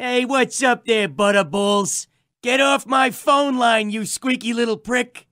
Hey, what's up there, Butterballs? Get off my phone line, you squeaky little prick.